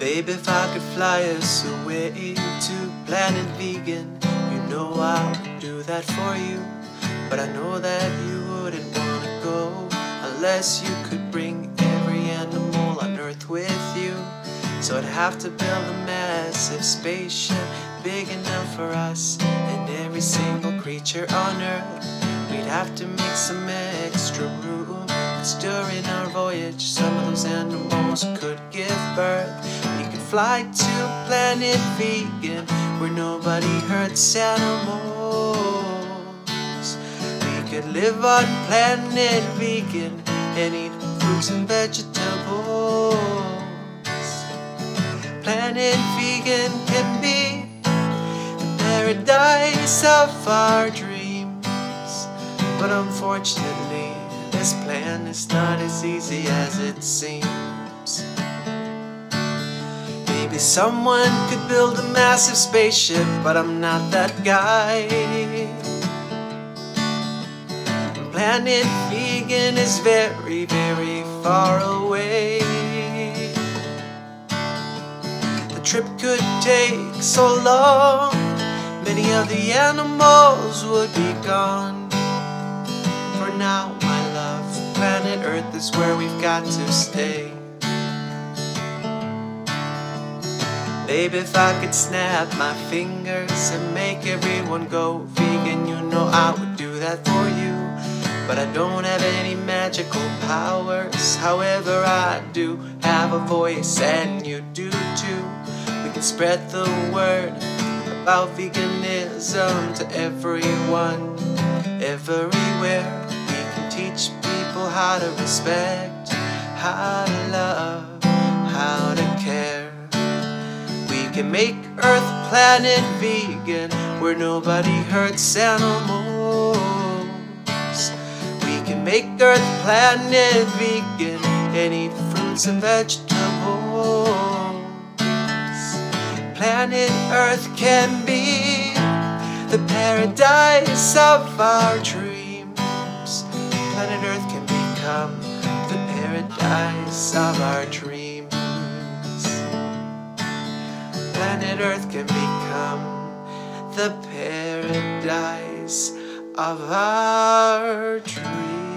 Babe, if I could fly us away to planet vegan, you know I would do that for you. But I know that you wouldn't wanna go unless you could bring every animal on Earth with you. So I'd have to build a massive spaceship big enough for us and every single creature on Earth. We'd have to make some extra room. Cause during our voyage, some of those animals could give birth. Fly to planet vegan where nobody hurts animals. We could live on planet vegan and eat fruits and vegetables. Planet vegan can be the paradise of our dreams. But unfortunately, this plan is not as easy as it seems. Maybe someone could build a massive spaceship, but I'm not that guy. Planet vegan is very, very far away. The trip could take so long, many of the animals would be gone. For now, my love, planet Earth is where we've got to stay. Babe, if I could snap my fingers and make everyone go vegan, you know I would do that for you. But I don't have any magical powers. However, I do have a voice, and you do too. We can spread the word about veganism to everyone, everywhere. We can teach people how to respect, how to make Earth planet vegan where nobody hurts animals. We can make Earth planet vegan and eat fruits and vegetables. Planet Earth can be the paradise of our dreams. Planet Earth can become the paradise of our dreams. Planet Earth can become the paradise of our dreams.